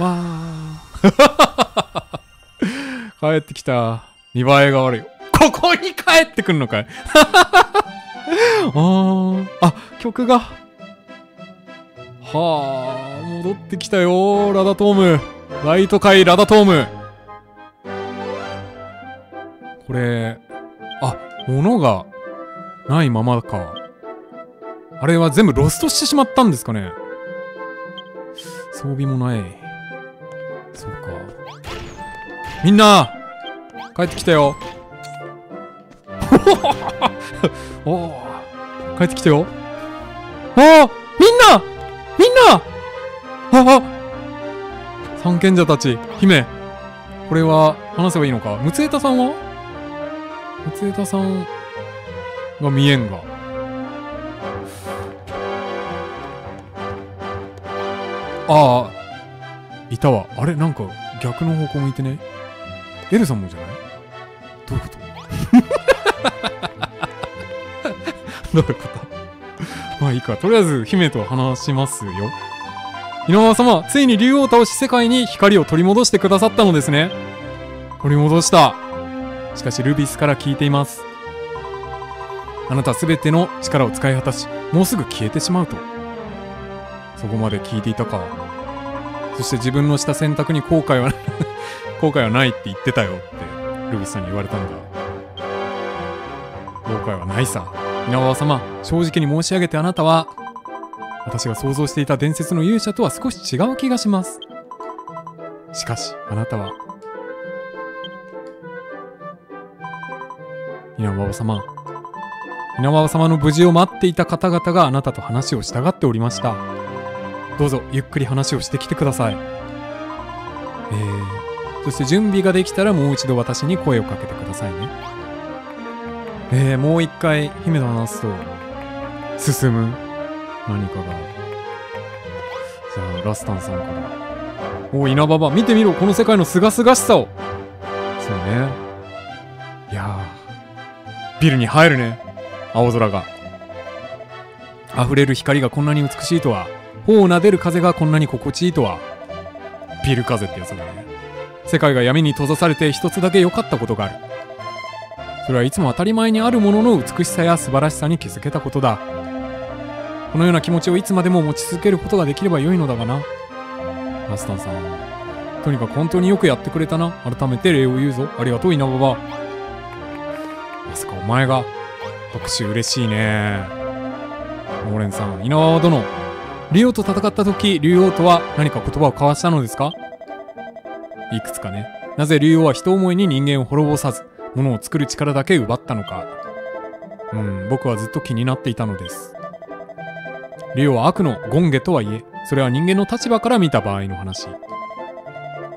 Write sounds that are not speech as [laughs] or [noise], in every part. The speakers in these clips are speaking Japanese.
わー。[laughs] 帰ってきた。見栄えが悪い。ここに帰ってくんのかい。[laughs] あー。あ曲が。はあ戻ってきたよラダトーム。ライト界ラダトーム。これあ物がないままか。あれは全部ロストしてしまったんですかね。装備もない。みんな [laughs] 帰ってきたよ。おお帰ってきたよ。ああみんなみんなああ三賢者たち姫これは話せばいいのか？ムツエタさんは？ムツエタさんが見えんが。ああいたわ。あれなんか逆の方向向いてね。エルさんもじゃない？どういうこと？[laughs] どういうこと？まあいいか。とりあえず姫と話しますよ。稲川様ついに竜王を倒し世界に光を取り戻してくださったのですね。取り戻した。しかしルビスから聞いています。あなたすべての力を使い果たしもうすぐ消えてしまうと。そこまで聞いていたか。そして自分のした選択に後悔は後悔はないって言ってたよってルビスさんに言われたんだ後悔はないさ。稲川様正直に申し上げてあなたは私が想像していた伝説の勇者とは少し違う気がします。しかしあなたは稲川様稲川様の無事を待っていた方々があなたと話をしたがっておりました。どうぞゆっくり話をしてきてください。えー、そして準備ができたらもう一度私に声をかけてくださいね。えー、もう一回姫と話すと進む。何かが。じゃあラスタンさんから。お稲葉ば見てみろこの世界の清々しさを。そうね。いやービルに入るね。青空が。溢れる光がこんなに美しいとは。頬を撫でる風がこんなに心地いいとは。ビル風ってやつだね。世界が闇に閉ざされて一つだけ良かったことがある。それはいつも当たり前にあるものの美しさや素晴らしさに気づけたことだ。このような気持ちをいつまでも持ち続けることができれば良いのだがな。ラスタンさんとにかく本当によくやってくれたな。改めて礼を言うぞ。ありがとう稲葉ば。まさかお前が。拍手嬉しいね。モーレンさん稲葉殿竜王と戦った時竜王とは何か言葉を交わしたのですか？いくつかね。なぜ竜王は人思いに人間を滅ぼさず物を作る力だけ奪ったのか。うん僕はずっと気になっていたのです。竜王は悪の権下とはいえそれは人間の立場から見た場合の話。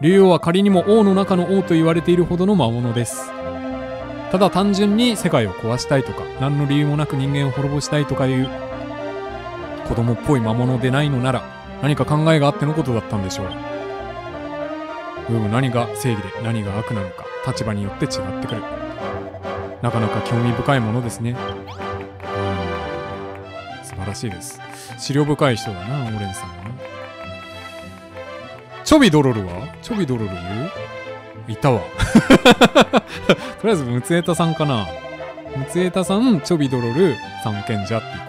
竜王は仮にも王の中の王と言われているほどの魔物です。ただ単純に世界を壊したいとか何の理由もなく人間を滅ぼしたいとかいう子供っぽい魔物でないのなら何か考えがあってのことだったんでしょう。うん何が正義で何が悪なのか立場によって違ってくる。なかなか興味深いものですね。素晴らしいです。資料深い人だなオレンさんは。なチョビドロルは？チョビドロルいるいたわ。[laughs] とりあえずムツエタさんかな。ムツエタさんチョビドロル三賢者っていこ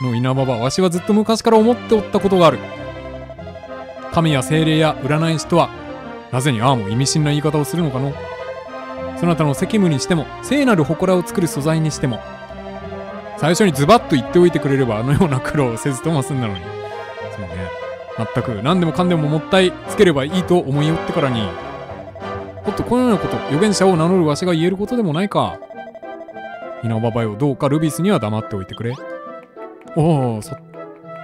うか。の稲葉はわしはずっと昔から思っておったことがある。神や精霊や占い師とはなぜにああも意味深な言い方をするのかの？そなたの責務にしても聖なる祠を作る素材にしても最初にズバッと言っておいてくれればあのような苦労をせずとも済んだのに。そうね。全く何でもかんでももったいつければいいと思いよってからに。おっとこのようなこと預言者を名乗るわしが言えることでもないか。稲葉ばよどうかルビスには黙っておいてくれ。おおそ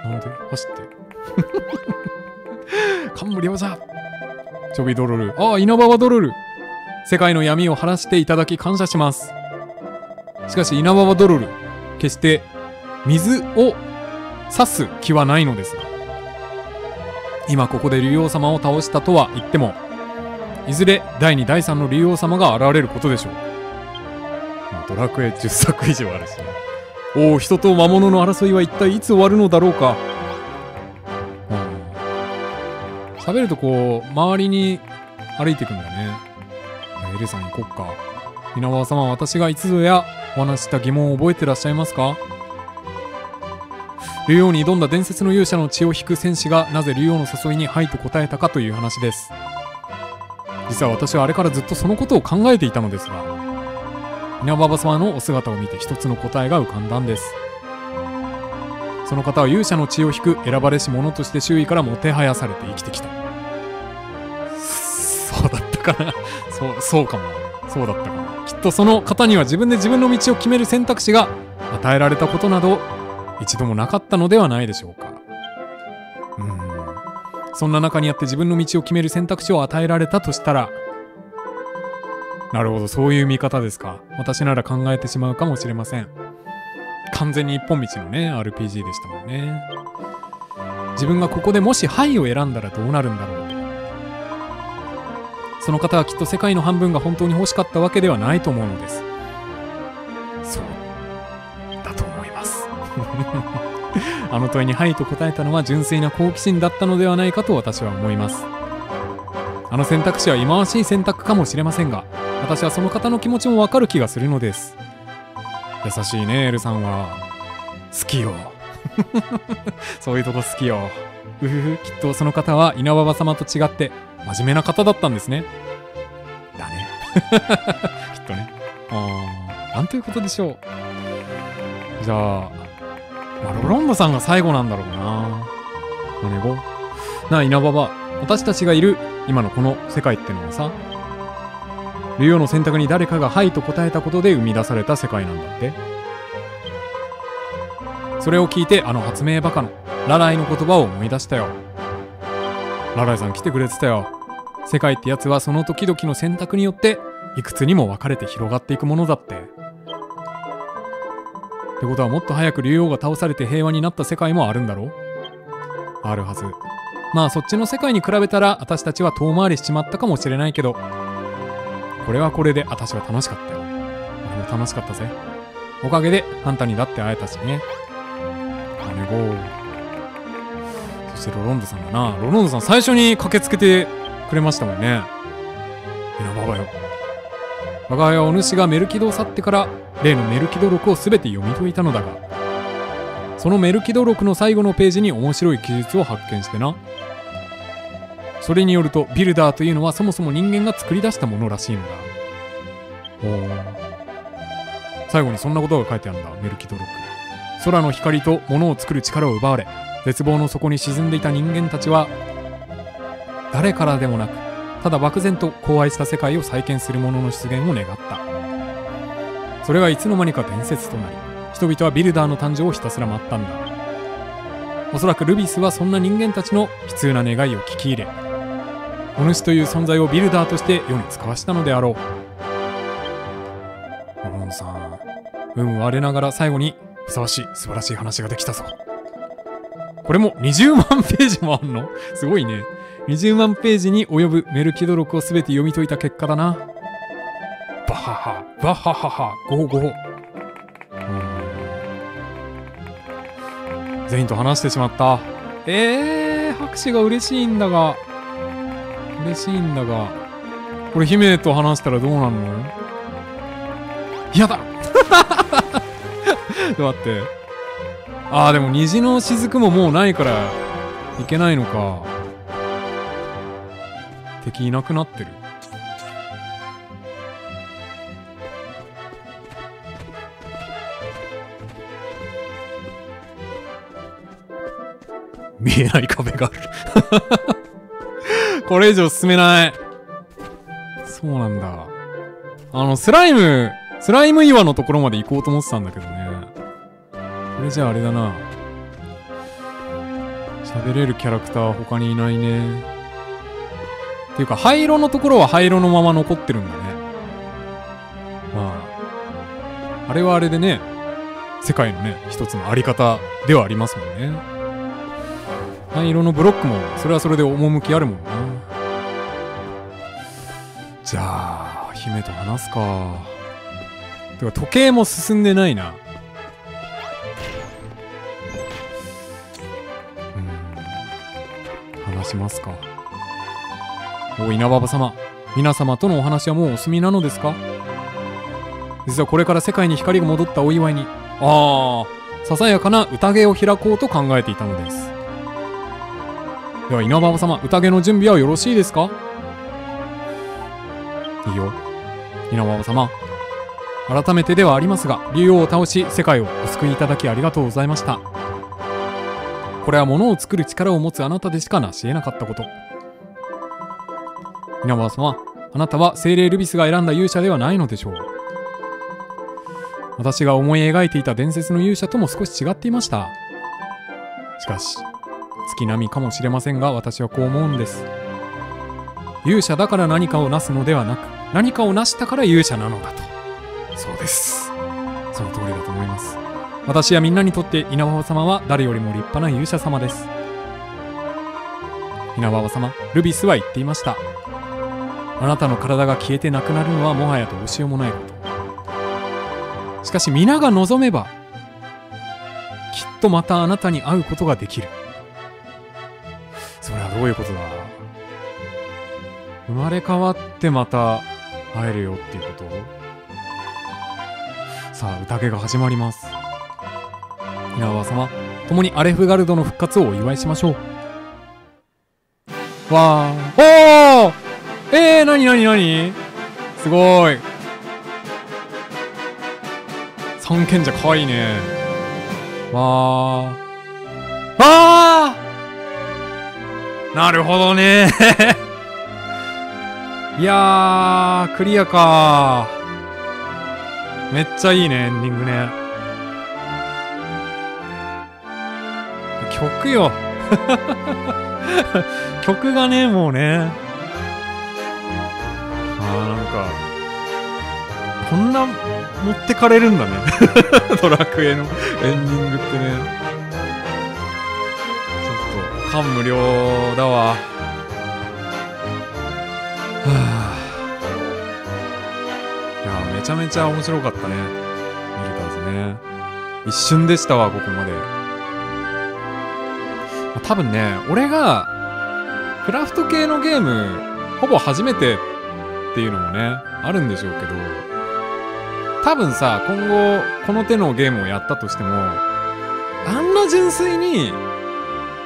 なんで走って。[laughs] 冠良者ちょびドロル。ああ稲葉はドロル。世界の闇を晴らしていただき感謝します。しかし稲葉はドロル。決して水を差す気はないのです。が今ここで竜王様を倒したとは言ってもいずれ第2第3の竜王様が現れることでしょう、まあ、ドラクエ10作以上あるしね。おお人と魔物の争いは一体いつ終わるのだろうか、喋るとこう周りに歩いていくんだね。エルさん行こっか。稲葉様私がいつぞやお話しした疑問を覚えてらっしゃいますか？竜王に挑んだ伝説の勇者の血を引く戦士がなぜ竜王の誘いに「はい」と答えたかという話です。実は私はあれからずっとそのことを考えていたのですが稲葉様のお姿を見て一つの答えが浮かんだんです。その方は勇者の血を引く選ばれし者として周囲からもてはやされて生きてきた。そうだったかな。そうそうかも。そうだったかもきっとその方には自分で自分の道を決める選択肢が与えられたことなど一度もなかったのではないでしょうか。うん。そんな中にあって自分の道を決める選択肢を与えられたとしたらなるほどそういう見方ですか。私なら考えてしまうかもしれません。完全に一本道のね RPG でしたもんね。自分がここでもし「はい」を選んだらどうなるんだろう。その方はきっと世界の半分が本当に欲しかったわけではないと思うのです。そうだと思います。[laughs] あの問いに「はい」と答えたのは純粋な好奇心だったのではないかと私は思います。あの選択肢は忌まわしい選択かもしれませんが私はその方の気持ちもわかる気がするのです。優しいねエルさんは。好きよ。[laughs] そういうとこ好きよ。うふふきっとその方は稲葉様と違って真面目な方だったんですね。だね。[laughs] きっとね。あーなんということでしょう。じゃあ、まあ、ロロンドさんが最後なんだろうな。おねごなあ稲葉は。私たちがいる今のこの世界ってのはさ竜王の選択に誰かが「はい」と答えたことで生み出された世界なんだって。それを聞いてあの発明バカのラライの言葉を思い出したよ。ラライさん来てくれてたよ。世界ってやつはその時々の選択によっていくつにも分かれて広がっていくものだって。ってことはもっと早く竜王が倒されて平和になった世界もあるんだろう。あるはず。まあそっちの世界に比べたら私たちは遠回りしちまったかもしれないけどこれはこれで私は楽しかったよ。俺も楽しかったぜ。おかげであんたにだって会えたしね。姉子そしてロロンドさんだな。ロロンドさん最初に駆けつけてくれましたもんね。稲葉ばよ。我が家はお主がメルキドを去ってから例のメルキド録を全て読み解いたのだがそのメルキド録の最後のページに面白い記述を発見してな。それによるとビルダーというのはそもそも人間が作り出したものらしいのだ。最後にそんなことが書いてあるんだ。メルキド録空の光と物を作る力を奪われ絶望の底に沈んでいた人間たちは誰からでもなくただ漠然と荒廃した世界を再建する者の出現を願った。それがいつの間にか伝説となり人々はビルダーの誕生をひたすら待ったんだ。おそらくルビスはそんな人間たちの悲痛な願いを聞き入れお主という存在をビルダーとして世に使わしたのであろう。モロンさん運我ながら最後にふさわしい素晴らしい話ができたぞ。これも20万ページもあんの？すごいね。20万ページに及ぶメルキド録を全て読み解いた結果だな。バハハ。バハハハ。ゴーゴー全員と話してしまった。えー、拍手が嬉しいんだが。嬉しいんだがこれ姫と話したらどうなんの？やだ！ちょっと待って。あーでも虹の雫ももうないからいけないのか。敵いなくなってる。見えない壁がある。[laughs] これ以上進めない。そうなんだ。あのスライムスライム岩のところまで行こうと思ってたんだけどね。これじゃああれだな。喋れるキャラクター他にいないね。っていうか灰色のところは灰色のまま残ってるんだね。まああれはあれでね世界のね一つのあり方ではありますもんね。灰色のブロックもそれはそれで趣あるもんな姫と話すか。てか時計も進んでないな。うん。話しますか。お稲葉様。皆様とのお話はもうお済みなのですか？実はこれから世界に光が戻ったお祝いに。ああささやかな宴を開こうと考えていたのです。では稲葉様宴の準備はよろしいですか？いいよ。稲葉様。改めてではありますが竜王を倒し世界をお救いいただきありがとうございました。これは物を作る力を持つあなたでしか成し得なかったこと。稲葉様あなたは精霊ルビスが選んだ勇者ではないのでしょう。私が思い描いていた伝説の勇者とも少し違っていました。しかし月並みかもしれませんが私はこう思うんです。勇者だから何かを成すのではなく何かを成したから勇者なのだと。そうです。その通りだと思います。私やみんなにとって稲葉様は誰よりも立派な勇者様です。稲葉様ルビスは言っていました。あなたの体が消えてなくなるのはもはやどうしようもないこと。しかし皆が望めばきっとまたあなたに会うことができる。それはどういうことだ？生まれ変わってまた会えるよっていうこと？さあ宴が始まります。稲葉様共にアレフガルドの復活をお祝いしましょう。わーおーえー、なになになにすごい。三賢者かわいいね。わー。あなるほどね。いやークリアか。めっちゃいいねエンディングね。曲よ。[laughs] 曲がねもうね。あー、なんかこんな持ってかれるんだね。[laughs] ドラクエのエンディングってね。ちょっと感無量だわ。ちゃめちゃ面白かったね。ミルターズね。一瞬でしたわここまで。多分ね俺がクラフト系のゲームほぼ初めてっていうのもね、あるんでしょうけど、多分さ、今後、この手のゲームをやったとしても、あんな純粋に、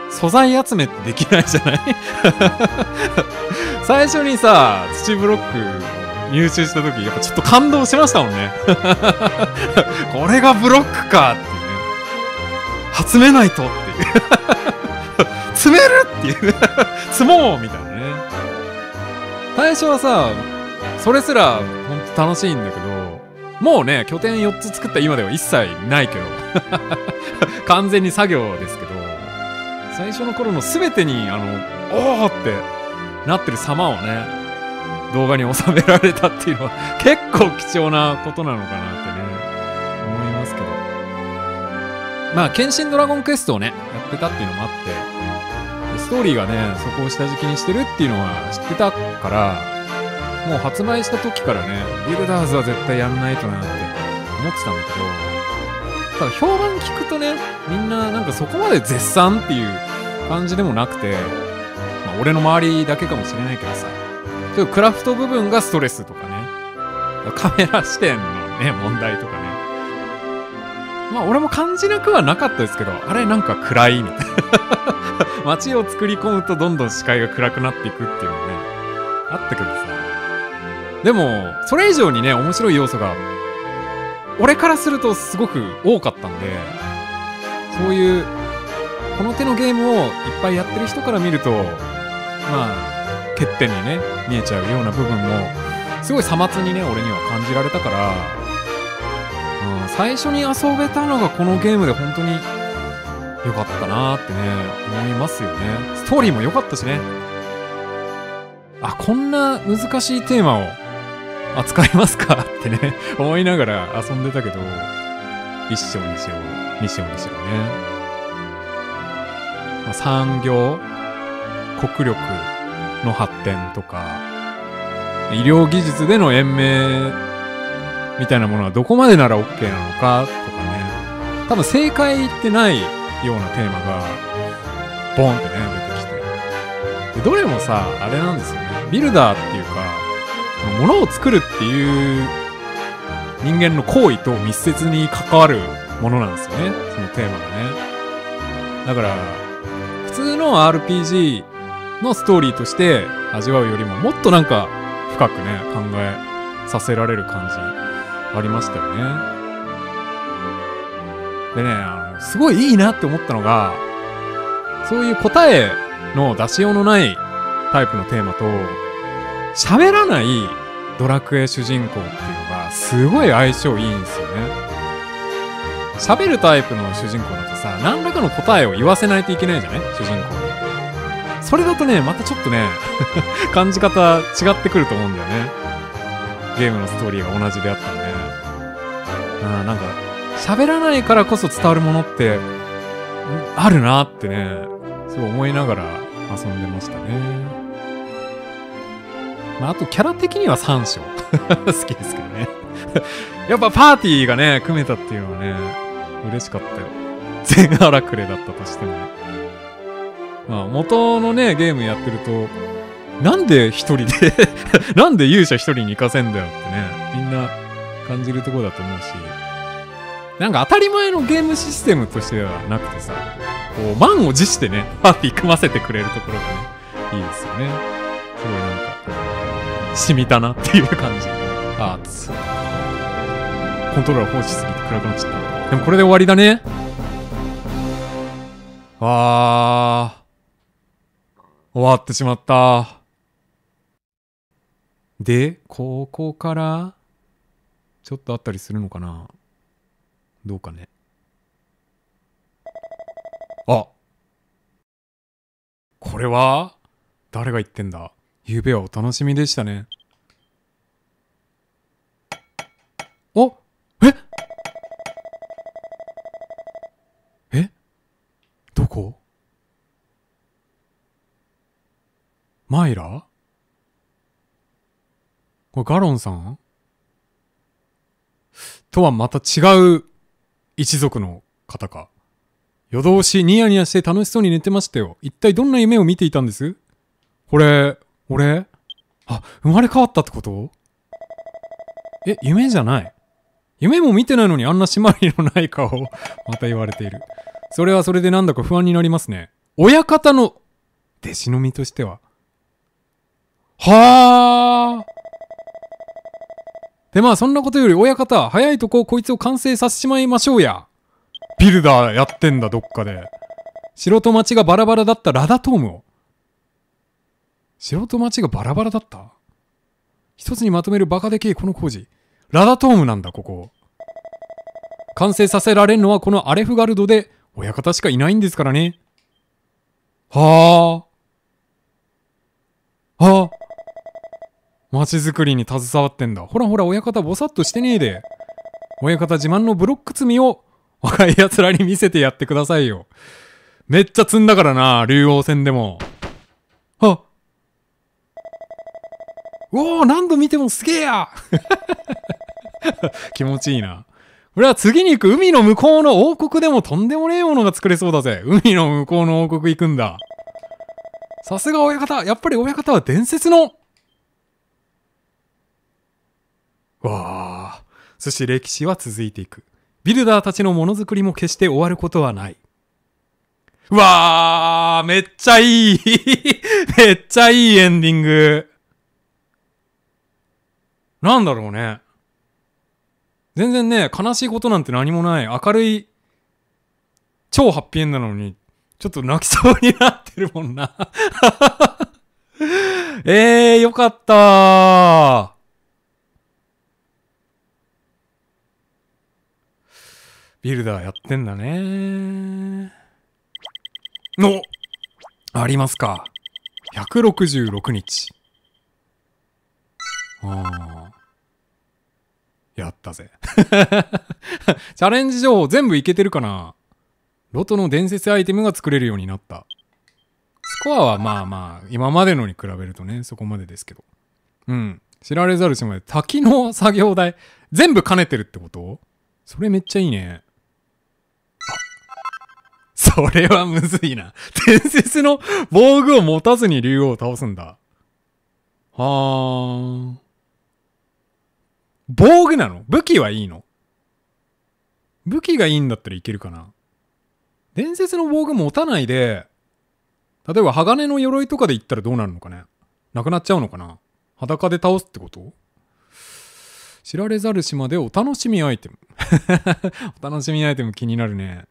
素材集めってできないじゃない？[laughs] 最初にさ、土ブロック入手した時、やっぱちょっと感動しましたもんね。[laughs] これがブロックかっていうね。集めないとっていう [laughs] 詰めるっていう積もうみたいなね。最初はさ、それすらほんと楽しいんだけどもうね拠点4つ作った今では一切ないけど [laughs] 完全に作業ですけど最初の頃の全てにあのおおってなってる様をね動画に収められたっていうのは [laughs] 結構貴重なことなのかなってね思いますけど。まあ「剣心ドラゴンクエスト」をねやってたっていうのもあってストーリーがねそこを下敷きにしてるっていうのは知ってたからもう発売した時からね、ビルダーズは絶対やんないとなって思ってたんだけど、ただ評判聞くとね、みんななんかそこまで絶賛っていう感じでもなくて、まあ、俺の周りだけかもしれないけどさ、ちょっとクラフト部分がストレスとかね、カメラ視点のね、問題とかね。まあ俺も感じなくはなかったですけど、あれなんか暗いみたいな。[laughs] 街を作り込むとどんどん視界が暗くなっていくっていうのね、あったけどさ、でも、それ以上にね、面白い要素が、俺からするとすごく多かったんで、そういう、この手のゲームをいっぱいやってる人から見ると、まあ、欠点にね、見えちゃうような部分も、すごいさまつにね、俺には感じられたから、うん、最初に遊べたのがこのゲームで本当に良かったなーってね、思いますよね。ストーリーも良かったしね。あ、こんな難しいテーマを扱いますかってね [laughs] 思いながら遊んでたけど、一章にしろ、二章にしろね。産業、国力の発展とか、医療技術での延命みたいなものはどこまでなら OK なのかとかね。多分正解ってないようなテーマが、ボンってね、出てきて。でどれもさあれなんですよねビルダーっていうか物を作るっていう人間の行為と密接に関わるものなんですよねそのテーマがねだから普通の RPG のストーリーとして味わうよりももっとなんか深くね考えさせられる感じありましたよね。でねあのすごいいいなって思ったのがそういう答えの出しようのないタイプのテーマと喋らないドラクエ主人公っていうのがすごい相性いいんですよね。喋るタイプの主人公だとさ何らかの答えを言わせないといけないじゃない？主人公それだとねまたちょっとね [laughs] 感じ方違ってくると思うんだよね。ゲームのストーリーが同じであったらね。あなんか喋らないからこそ伝わるものってあるなってねすごい思いながら遊んでましたね。まあ、あとキャラ的には3章。[laughs] 好きですけどね。やっぱパーティーがね組めたっていうのはね嬉しかったよ。全荒くれだったとしても。まあ元のねゲームやってるとなんで一人で [laughs] なんで勇者一人に行かせんだよってねみんな感じるとこだと思うしなんか当たり前のゲームシステムとしてはなくてさこう満を持してねパーティー組ませてくれるところがねいいですよねすごいなんか染みたなっていう感じ。あーつ。コントローラー放置すぎて暗くなっちゃった。でもこれで終わりだね。わー。終わってしまった。で、ここから、ちょっとあったりするのかな？どうかね？あこれは誰が言ってんだ？ゆうべはお楽しみでしたね。おえ？えマイラ？これガロンさん？とはまた違う一族の方か。夜通しニヤニヤして楽しそうに寝てましたよ。一体どんな夢を見ていたんです？これ、俺？あ、生まれ変わったってこと？え、夢じゃない夢も見てないのにあんな締まりのない顔 [laughs] また言われている。それはそれでなんだか不安になりますね。親方の弟子の身としては。はあ。でまあそんなことより親方、早いとここいつを完成させちまいましょうや。ビルダーやってんだどっかで。城と町がバラバラだったラダトームを。城と町がバラバラだった？一つにまとめるバカでけえこの工事。ラダトームなんだ、ここ。完成させられるのはこのアレフガルドで、親方しかいないんですからね。はあ。はあ。街づくりに携わってんだ。ほらほら、親方ぼさっとしてねえで。親方自慢のブロック積みを若い奴らに見せてやってくださいよ。めっちゃ積んだからな、竜王戦でも。はっ。おお何度見てもすげえや [laughs] 気持ちいいな。俺は次に行く海の向こうの王国でもとんでもねえものが作れそうだぜ。海の向こうの王国行くんだ。さすが親方。やっぱり親方は伝説の。わあ。そして歴史は続いていく。ビルダーたちのものづくりも決して終わることはない。わあめっちゃいい [laughs] めっちゃいいエンディング。なんだろうね。全然ね、悲しいことなんて何もない。明るい、超ハッピーエンドなのに、ちょっと泣きそうになってるもんな。[laughs] えー、よかったビルダーやってんだねのありますか。166日。ああ。やったぜ。[laughs] チャレンジ情報全部いけてるかなロトの伝説アイテムが作れるようになった。スコアはまあまあ、今までのに比べるとね、そこまでですけど。うん。知られざる島で滝の作業台、全部兼ねてるってこと？それめっちゃいいね。それはむずいな。伝説の防具を持たずに竜王を倒すんだ。はー。防具なの？武器はいいの？武器がいいんだったらいけるかな伝説の防具持たないで、例えば鋼の鎧とかで言ったらどうなるのかね？なくなっちゃうのかな？裸で倒すってこと？知られざる島でお楽しみアイテム。[laughs] お楽しみアイテム気になるね。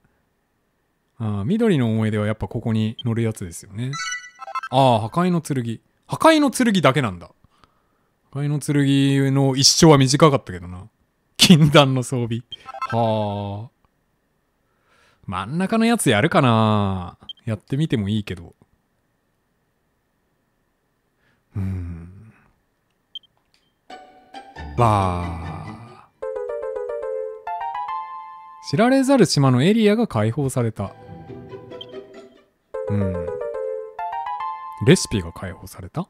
あ、緑の思い出はやっぱここに乗るやつですよね。ああ、破壊の剣。破壊の剣だけなんだ。破壊の剣の一生は短かったけどな。禁断の装備。はあ。真ん中のやつやるかなやってみてもいいけど。うーん。わあ。知られざる島のエリアが開放された。うん。レシピが開放された？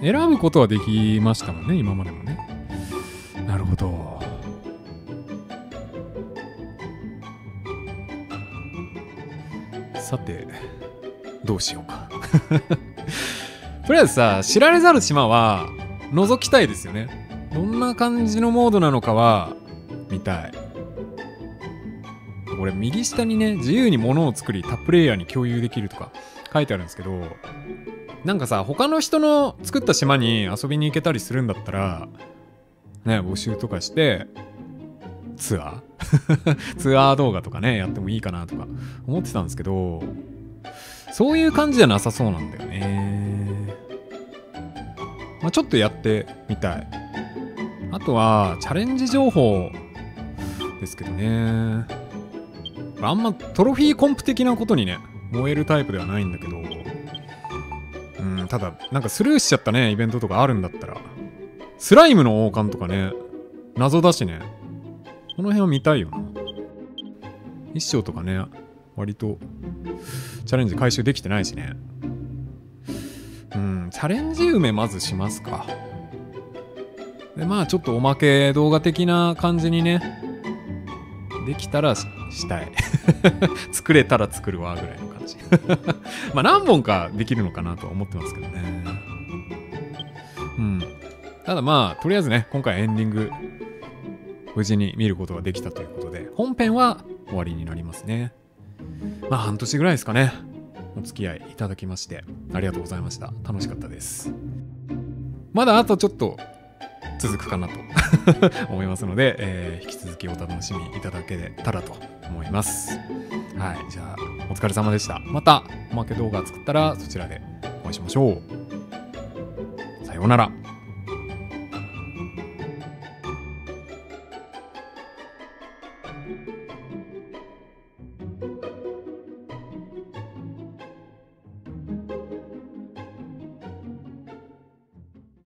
選ぶことはできましたもんね、今までもね。なるほど。さて、どうしようか。[laughs] とりあえずさ、知られざる島は覗きたいですよね。どんな感じのモードなのかは見たい。これ右下にね、自由に物を作り他プレイヤーに共有できるとか書いてあるんですけど、なんかさ、他の人の作った島に遊びに行けたりするんだったら、ね、募集とかして、ツアー？[laughs] ツアー動画とかね、やってもいいかなとか思ってたんですけど、そういう感じじゃなさそうなんだよね。まあ、ちょっとやってみたい。あとは、チャレンジ情報ですけどね。あんまトロフィーコンプ的なことにね、燃えるタイプではないんだけど、うん、ただ、なんかスルーしちゃったね、イベントとかあるんだったら。スライムの王冠とかね、謎だしね。この辺は見たいよな。一生とかね、割と、チャレンジ回収できてないしね。うん、チャレンジ梅まずしますか。で、まあちょっとおまけ動画的な感じにね、できたらしたい。[laughs] 作れたら作るわ、ぐらいの感じ。[laughs] まあ何本かできるのかなとは思ってますけどね。うん。ただまあ、とりあえずね、今回エンディング、無事に見ることができたということで、本編は終わりになりますね。まあ半年ぐらいですかね。お付き合いいただきまして、ありがとうございました。楽しかったです。まだあとちょっと続くかなと [laughs] 思いますので、えー引き続きお楽しみいただけたらと思います。はい、じゃあお疲れ様でした。またおまけ動画作ったらそちらでお会いしましょう。さようなら。